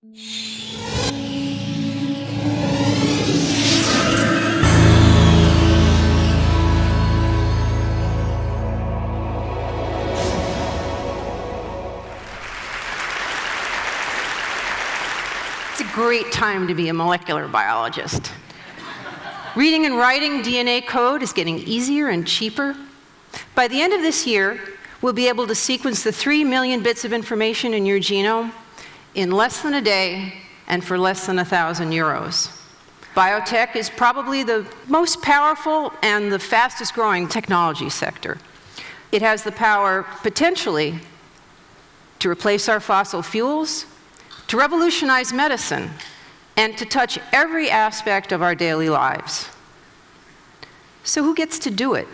It's a great time to be a molecular biologist. Reading and writing DNA code is getting easier and cheaper. By the end of this year, we'll be able to sequence the 3 million bits of information in your genome in less than a day and for less than 1,000 euros. Biotech is probably the most powerful and the fastest growing technology sector. It has the power, potentially, to replace our fossil fuels, to revolutionize medicine, and to touch every aspect of our daily lives. So, who gets to do it?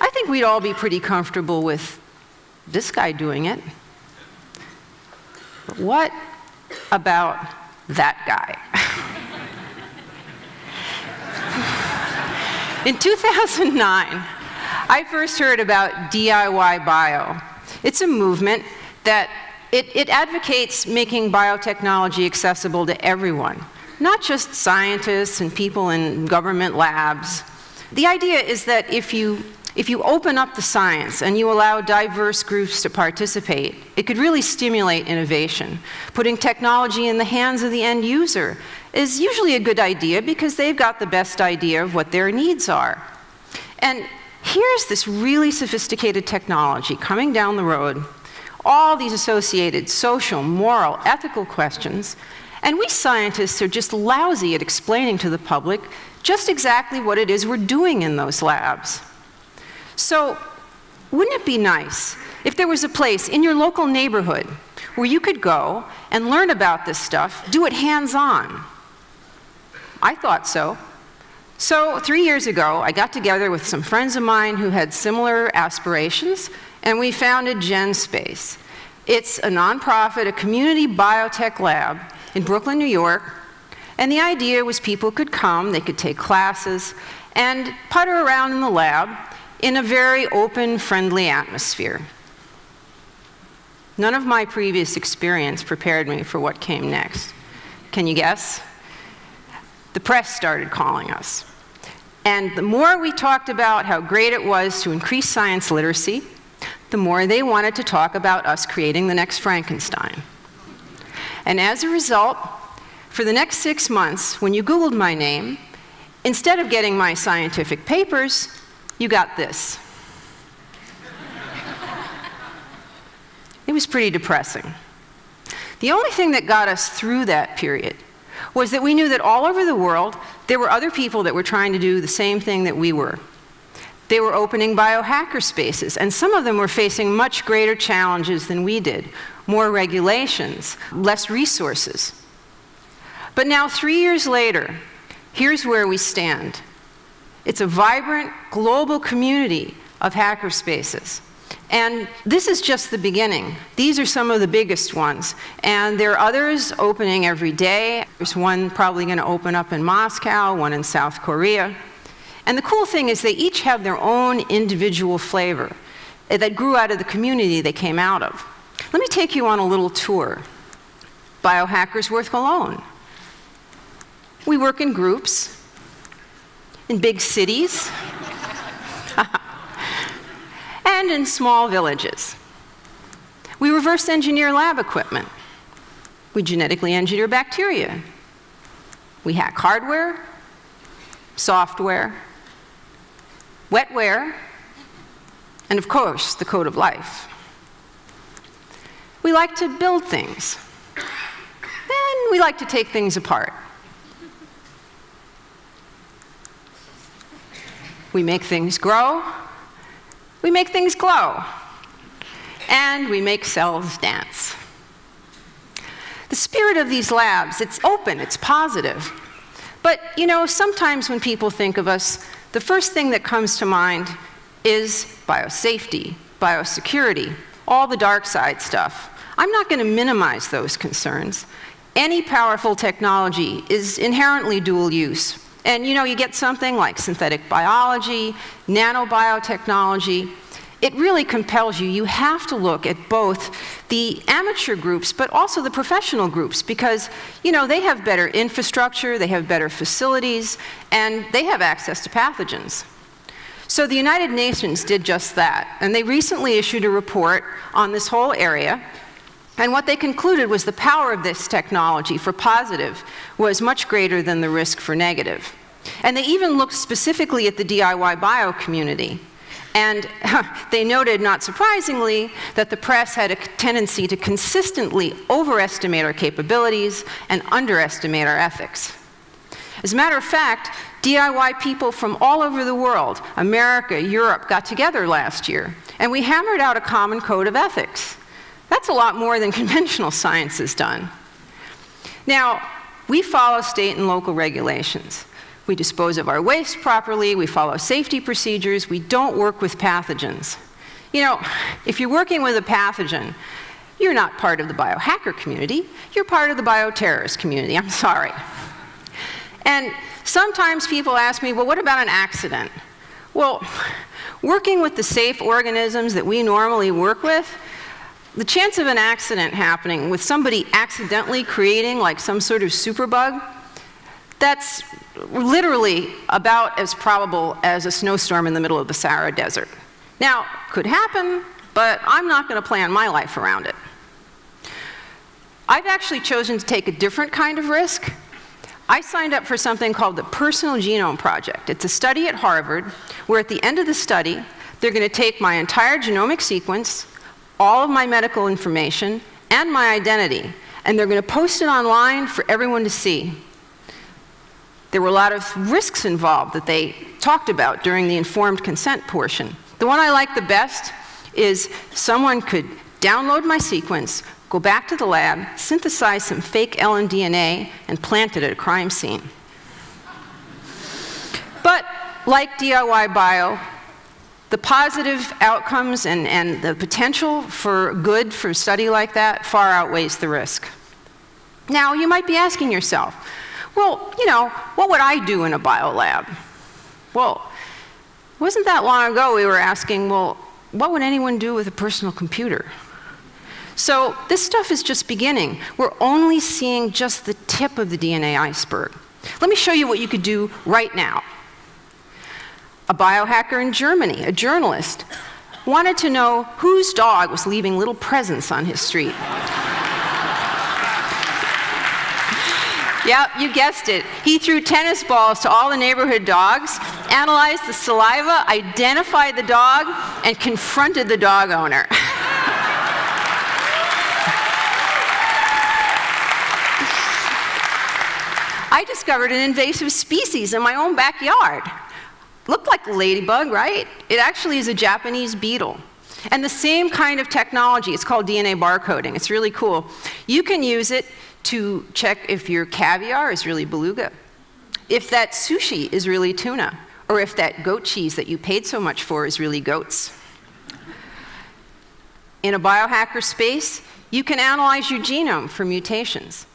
I think we'd all be pretty comfortable with this guy doing it. What about that guy? In 2009, I first heard about DIY Bio. It's a movement that it, it advocates making biotechnology accessible to everyone, not just scientists and people in government labs. The idea is that if you, if you open up the science and you allow diverse groups to participate, it could really stimulate innovation. Putting technology in the hands of the end user is usually a good idea because they've got the best idea of what their needs are. And here's this really sophisticated technology coming down the road all these associated social, moral, ethical questions, and we scientists are just lousy at explaining to the public just exactly what it is we're doing in those labs. So, wouldn't it be nice if there was a place in your local neighborhood where you could go and learn about this stuff, do it hands on? I thought so. So, three years ago, I got together with some friends of mine who had similar aspirations, and we founded Genspace. It's a nonprofit, a community biotech lab in Brooklyn, New York. And the idea was people could come, they could take classes, and putter around in the lab in a very open, friendly atmosphere. None of my previous experience prepared me for what came next. Can you guess? The press started calling us. And the more we talked about how great it was to increase science literacy, the more they wanted to talk about us creating the next Frankenstein. And as a result, for the next six months, when you Googled my name, instead of getting my scientific papers, you got this. it was pretty depressing. The only thing that got us through that period was that we knew that all over the world, there were other people that were trying to do the same thing that we were. They were opening biohacker spaces, and some of them were facing much greater challenges than we did more regulations, less resources. But now, three years later, here's where we stand it's a vibrant global community of hacker spaces. And this is just the beginning. These are some of the biggest ones. And there are others opening every day. There's one probably going to open up in Moscow, one in South Korea. And the cool thing is they each have their own individual flavor that grew out of the community they came out of. Let me take you on a little tour. Biohackers Worth Alone. We work in groups, in big cities, and in small villages. We reverse engineer lab equipment. We genetically engineer bacteria. We hack hardware, software, wetware, and of course, the code of life. We like to build things, and we like to take things apart. We make things grow, we make things glow, and we make cells dance. The spirit of these labs, it's open, it's positive. But, you know, sometimes when people think of us, the first thing that comes to mind is biosafety, biosecurity, all the dark side stuff. I'm not going to minimize those concerns. Any powerful technology is inherently dual use. And you know, you get something like synthetic biology, nanobiotechnology, it really compels you. You have to look at both the amateur groups, but also the professional groups, because, you know, they have better infrastructure, they have better facilities, and they have access to pathogens. So the United Nations did just that, and they recently issued a report on this whole area, and what they concluded was the power of this technology for positive was much greater than the risk for negative. And they even looked specifically at the DIY bio community. And they noted, not surprisingly, that the press had a tendency to consistently overestimate our capabilities and underestimate our ethics. As a matter of fact, DIY people from all over the world, America, Europe, got together last year, and we hammered out a common code of ethics. That's a lot more than conventional science has done. Now, we follow state and local regulations. We dispose of our waste properly, we follow safety procedures, we don't work with pathogens. You know, if you're working with a pathogen, you're not part of the biohacker community, you're part of the bioterrorist community, I'm sorry. And sometimes people ask me, well, what about an accident? Well, working with the safe organisms that we normally work with, the chance of an accident happening with somebody accidentally creating like some sort of superbug, that's literally about as probable as a snowstorm in the middle of the Sahara Desert. Now, could happen, but I'm not going to plan my life around it. I've actually chosen to take a different kind of risk. I signed up for something called the Personal Genome Project. It's a study at Harvard where at the end of the study, they're going to take my entire genomic sequence, all of my medical information, and my identity, and they're going to post it online for everyone to see. There were a lot of risks involved that they talked about during the informed consent portion. The one I like the best is someone could download my sequence, go back to the lab, synthesize some fake Ellen DNA, and plant it at a crime scene. But like DIY Bio, the positive outcomes and, and the potential for good for a study like that far outweighs the risk. Now, you might be asking yourself, well, you know, what would I do in a biolab? Well, wasn't that long ago we were asking, well, what would anyone do with a personal computer? So this stuff is just beginning. We're only seeing just the tip of the DNA iceberg. Let me show you what you could do right now. A biohacker in Germany, a journalist, wanted to know whose dog was leaving little presents on his street. Yep, you guessed it. He threw tennis balls to all the neighborhood dogs, analyzed the saliva, identified the dog, and confronted the dog owner. I discovered an invasive species in my own backyard. Looked like a ladybug, right? It actually is a Japanese beetle. And the same kind of technology, it's called DNA barcoding. It's really cool. You can use it to check if your caviar is really beluga, if that sushi is really tuna, or if that goat cheese that you paid so much for is really goats. In a biohacker space, you can analyze your genome for mutations.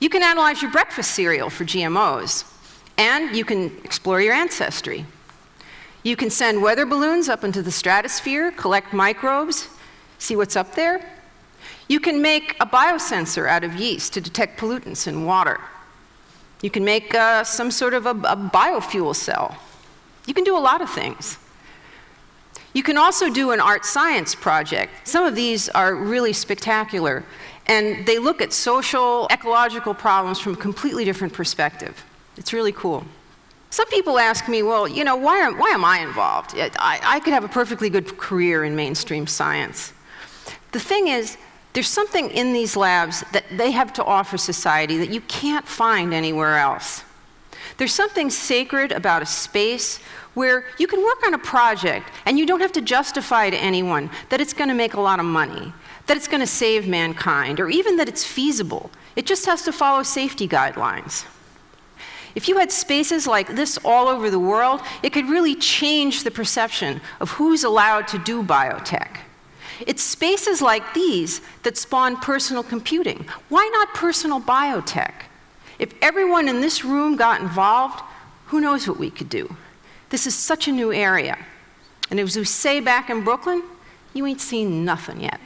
You can analyze your breakfast cereal for GMOs, and you can explore your ancestry. You can send weather balloons up into the stratosphere, collect microbes, see what's up there, you can make a biosensor out of yeast to detect pollutants in water. You can make uh, some sort of a, a biofuel cell. You can do a lot of things. You can also do an art science project. Some of these are really spectacular, and they look at social, ecological problems from a completely different perspective. It's really cool. Some people ask me, well, you know, why am, why am I involved? I, I could have a perfectly good career in mainstream science. The thing is, there's something in these labs that they have to offer society that you can't find anywhere else. There's something sacred about a space where you can work on a project and you don't have to justify to anyone that it's going to make a lot of money, that it's going to save mankind, or even that it's feasible. It just has to follow safety guidelines. If you had spaces like this all over the world, it could really change the perception of who's allowed to do biotech. It's spaces like these that spawn personal computing. Why not personal biotech? If everyone in this room got involved, who knows what we could do? This is such a new area. And as we say back in Brooklyn, you ain't seen nothing yet.